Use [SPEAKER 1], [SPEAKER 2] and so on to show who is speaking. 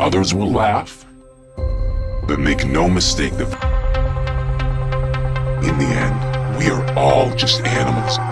[SPEAKER 1] Others will laugh. But make no mistake that in the end, we are all just animals